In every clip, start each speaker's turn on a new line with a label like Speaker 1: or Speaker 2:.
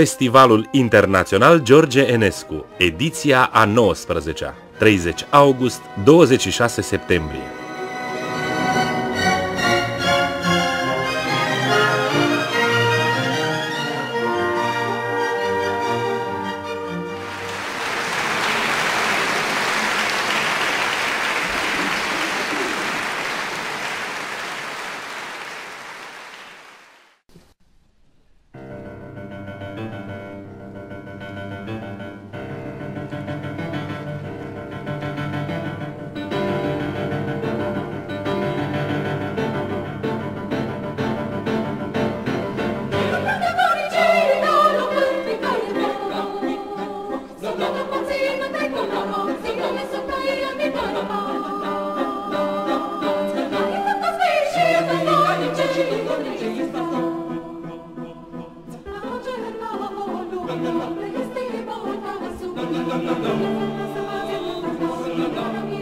Speaker 1: Festivalul Internațional George Enescu, ediția a 19-a, 30 august, 26 septembrie.
Speaker 2: Thank you.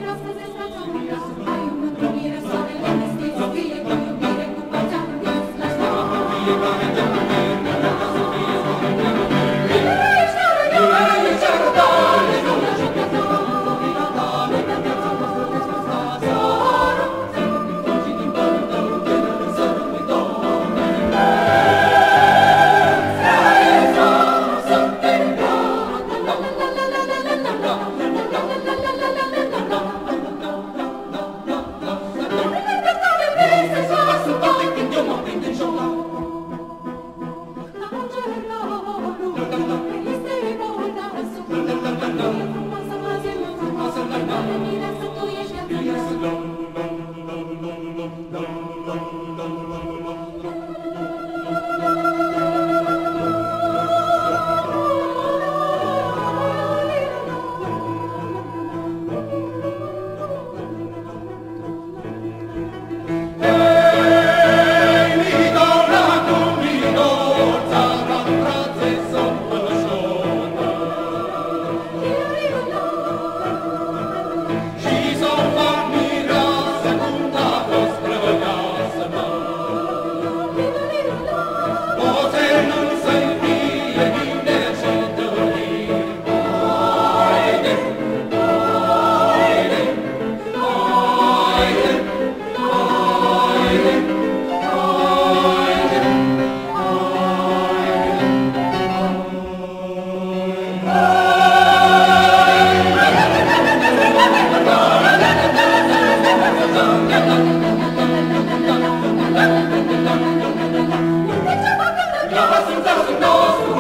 Speaker 2: dum dum dum dum Nosso, assim, nosso, assim, nosso.